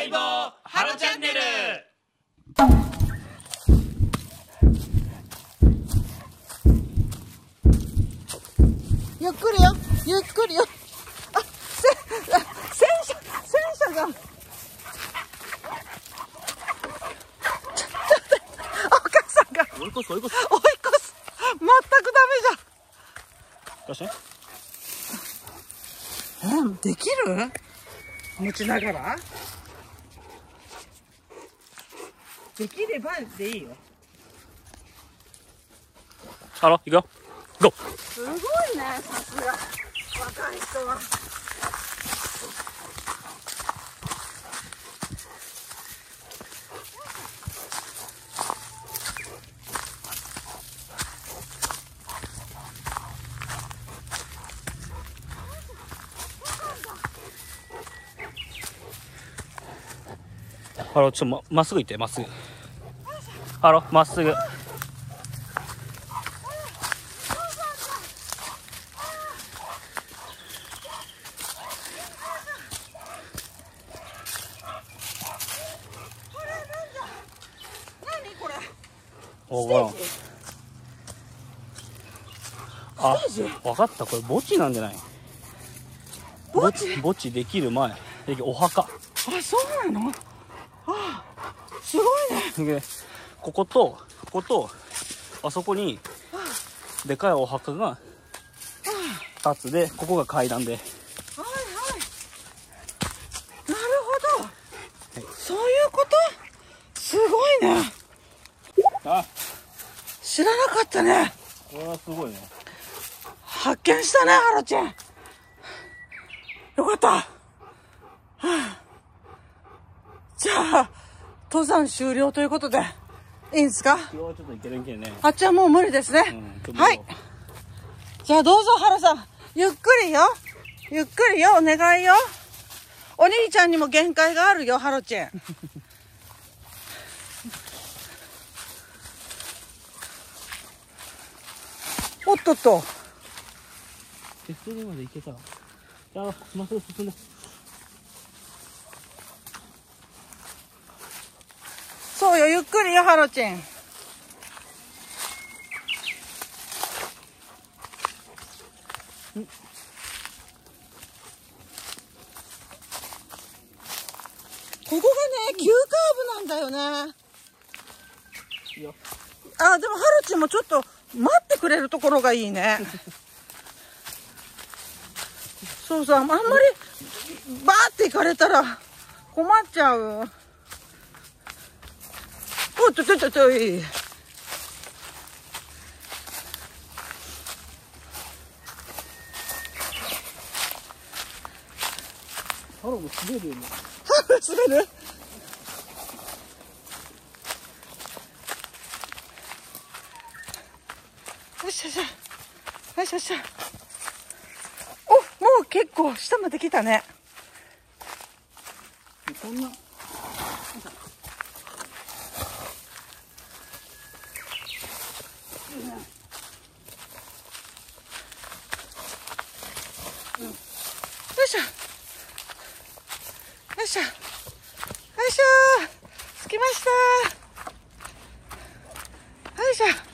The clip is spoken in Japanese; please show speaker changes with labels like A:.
A: 相棒ハロチャンネル。
B: ゆっくりよ。ゆっくりよ。あせあ戦車戦車が。ちょちょっとお母さんが。
A: 追い越す追い越す。
B: 追い越す。全くダメじゃん。えできる？持ちながら？できればでいいよ。
A: ハロ行くよ。ゴー。
B: すごいねさすが。若い人は。
A: ハロちょっとままっすぐ行ってまっすぐハロまっすぐ。
B: 何これ
A: おごらん。あ分かった。これ墓地なんじゃない？
B: 墓地？
A: 墓地できる前。でお墓。
B: あそうなの？あすごいね。
A: でこことこことあそこにでかいお墓が2つでここが階段で。
B: はいはい。なるほど、そういうこと？すごいね。
A: あ。
B: 知らなかったね。
A: これはすごいね。
B: 発見したねハロちゃん。よかった、はあ。じゃあ登山終了ということでいいんですか？あっちはもう無理ですね、
A: うん
B: はい。じゃあどうぞハロさん。ゆっくりよ。ゆっくりよ。お願いよ。お兄ちゃんにも限界があるよハロチェンおっとっと。
A: 手すりまで行けた？らじゃあまっすぐ進んで
B: そうよ。ゆっくりよハロチェン。ここがね急カーブなんだよね。
A: いいよ。
B: あでもハロチもちょっと待ってくれるところがいいね。そうそうあんまりバーって行かれたら困っちゃうおっとっとっとっとい
A: ハロも滑るよね
B: 滑るよっしゃよっしゃよっしゃよっしゃおもう結構下まで来たね
A: こんな
B: しょ。よいしょ。よいしょ。着きました。よいしょ。